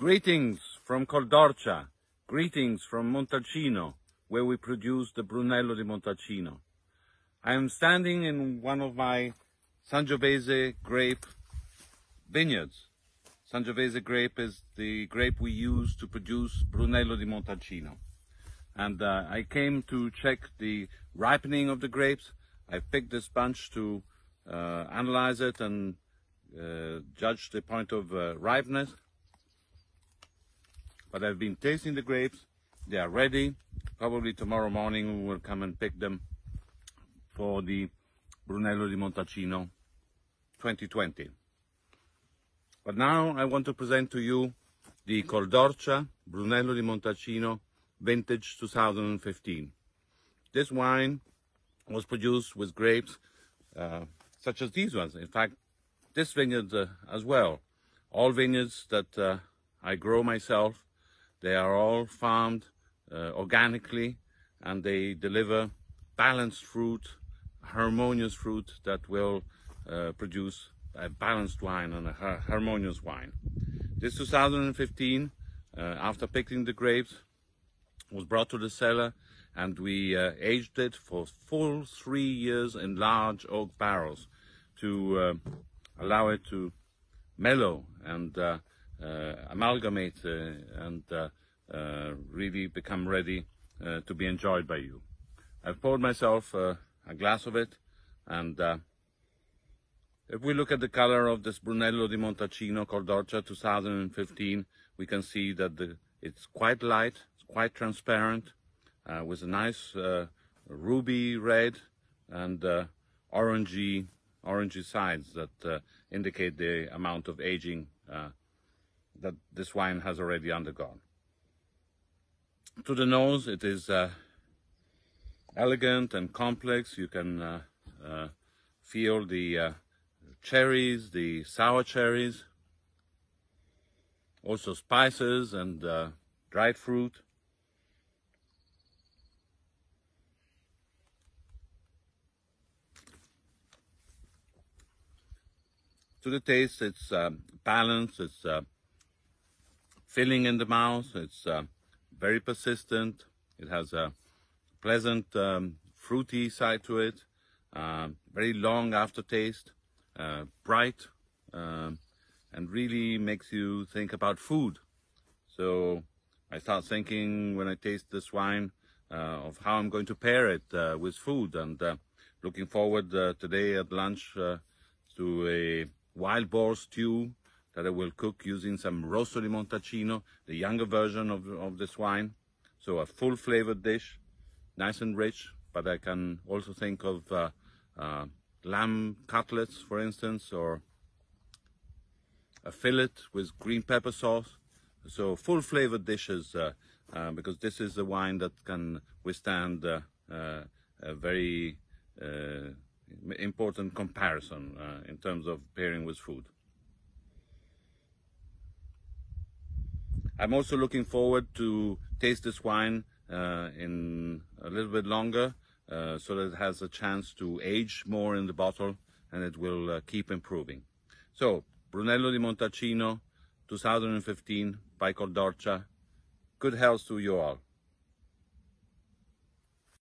Greetings from Col d'Orcia. Greetings from Montalcino, where we produce the Brunello di Montalcino. I am standing in one of my Sangiovese grape vineyards. Sangiovese grape is the grape we use to produce Brunello di Montalcino. And uh, I came to check the ripening of the grapes. I picked this bunch to uh, analyze it and uh, judge the point of uh, ripeness. But I've been tasting the grapes. They are ready. Probably tomorrow morning we will come and pick them for the Brunello di Montalcino 2020. But now I want to present to you the Col d'Orcia Brunello di Montalcino Vintage 2015. This wine was produced with grapes uh, such as these ones. In fact, this vineyard uh, as well. All vineyards that uh, I grow myself, they are all farmed uh, organically and they deliver balanced fruit, harmonious fruit that will uh, produce a balanced wine and a harmonious wine. This 2015, uh, after picking the grapes, was brought to the cellar and we uh, aged it for full three years in large oak barrels to uh, allow it to mellow and uh, amalgamate uh, and uh, really become ready to be enjoyed by you. I've poured myself a glass of it and if we look at the color of this Brunello di Montalcino Col d'Orcia 2015, we can see that the, it's quite light, it's quite transparent, uh, with a nice uh, ruby red and uh, orangey, orangey sides that uh, indicate the amount of aging uh, that this wine has already undergone. To the nose, it is uh, elegant and complex. You can feel the cherries, the sour cherries, also spices and uh, dried fruit. To the taste, it's uh, balanced, it's uh, filling in the mouth, it's uh, very persistent, it has a pleasant um, fruity side to it, um, very long aftertaste uh, bright um, and really makes you think about food. So I start thinking when I taste this wine uh, of how I'm going to pair it uh, with food. And uh, looking forward uh, today at lunch uh, to a wild boar stew that I will cook using some Rosso di Montalcino, the younger version of, of this wine. So a full flavored dish, nice and rich, but I can also think of lamb cutlets, for instance, or a fillet with green pepper sauce. So full flavored dishes, uh, uh, because this is a wine that can withstand uh, uh a very uh, important comparison uh, in terms of pairing with food. I'm also looking forward to taste this wine in a little bit longer uh, so that it has a chance to age more in the bottle and it will uh, keep improving. So, Brunello di Montalcino 2015 by Col d'Orcia. Good health to you all.